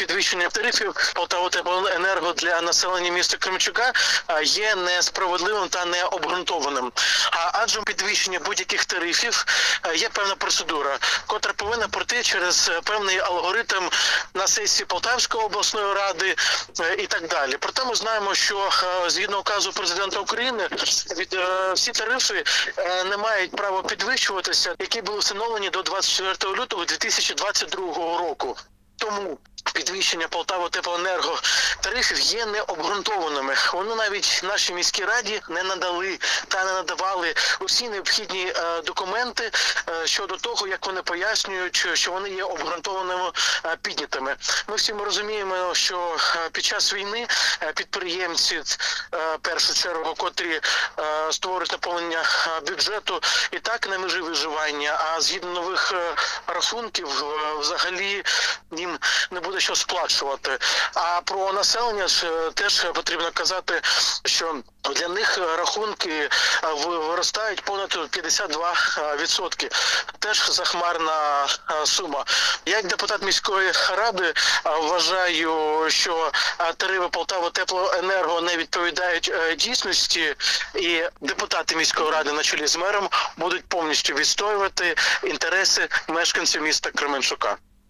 підвищення тарифів Полтавотеплоенерго для населення міста Кременчука е, є несправедливим та необґрунтованим. А адже підвищення будь-яких тарифів є певна процедура, котра повинна пройти через е, певний алгоритм на сесії Полтавської обласної ради е, і так далі. Проте ми знаємо, що е, згідно указу президента України від всі тарифи не мають права підвищуватися, які були встановлені до 24 лютого 2022 року. Тому підвищення Полтава теплоенерго тарифів є необґрунтованими. Вони навіть нашій міській раді не надали та не надавали усі необхідні е, документи е, щодо того, як вони пояснюють, що вони є обґрунтованими е, піднятими. Ми всі ми розуміємо, що під час війни підприємці, в першу чергу, котрі створюють наповнення бюджету, і так на межі виживання. А згідно нових рахунків, взагалі їм не буде що сплачувати. А про населення ж е, теж потрібно казати, що для них е, рахунки е, виростають понад 52%. Теж захмарна е, сума. Як депутат міської ради е, вважаю, що е, тарифи Полтава теплоенерго не відповідають е, дійсності, і депутати міської ради на чолі з мером будуть повністю відстоювати інтереси мешканців міста Кременчука.